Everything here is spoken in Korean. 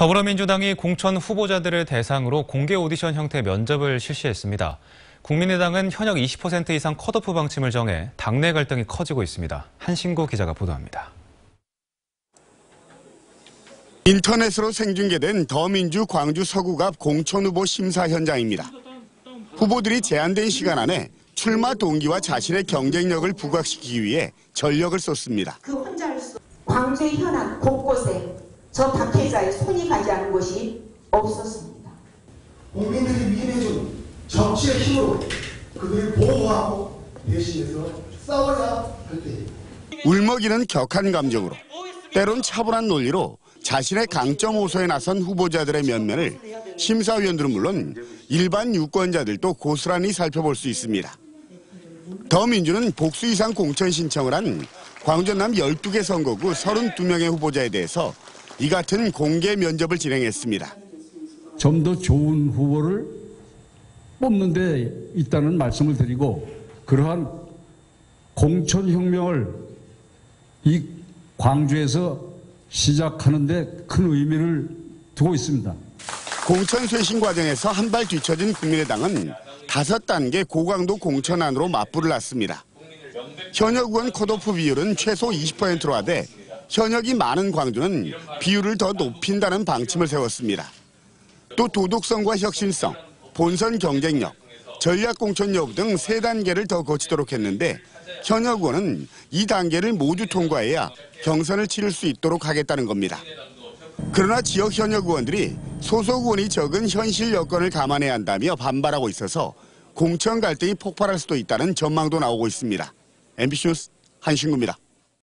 더불어민주당이 공천 후보자들을 대상으로 공개 오디션 형태 면접을 실시했습니다. 국민의당은 현역 20% 이상 컷오프 방침을 정해 당내 갈등이 커지고 있습니다. 한신구 기자가 보도합니다. 인터넷으로 생중계된 더민주 광주 서구갑 공천 후보 심사 현장입니다. 후보들이 제한된 시간 안에 출마 동기와 자신의 경쟁력을 부각시키기 위해 전력을 쏟습니다. 그 혼자 할 수. 광주의 현안 곳곳에 저 박해자의 손이 가지 않은 곳이 없었습니다. 국민들이 위임해준 정치의 힘으로 그들을 보호하고 대신해서 싸워야 할 때입니다. 울먹이는 격한 감정으로 때론 차분한 논리로 자신의 강점 호소에 나선 후보자들의 면면을 심사위원들은 물론 일반 유권자들도 고스란히 살펴볼 수 있습니다. 더민주는 복수 이상 공천 신청을 한 광전남 12개 선거구 32명의 후보자에 대해서 이 같은 공개 면접을 진행했습니다. 좀 더 좋은 후보를 뽑는 데 있다는 말씀을 드리고 그러한 공천혁명을 이 광주에서 시작하는 데 큰 의미를 두고 있습니다. 공천 쇄신 과정에서 한 발 뒤처진 국민의당은 다섯 단계 고강도 공천안으로 맞불을 놨습니다. 현역 의원 컷오프 비율은 최소 20%로 하되 현역이 많은 광주는 비율을 더 높인다는 방침을 세웠습니다. 또 도덕성과 혁신성, 본선 경쟁력, 전략 공천 여부 등 세 단계를 더 거치도록 했는데 현역 의원은 이 단계를 모두 통과해야 경선을 치를 수 있도록 하겠다는 겁니다. 그러나 지역 현역 의원들이 소속 의원이 적은 현실 여건을 감안해야 한다며 반발하고 있어서 공천 갈등이 폭발할 수도 있다는 전망도 나오고 있습니다. MBC 뉴스 한신구입니다.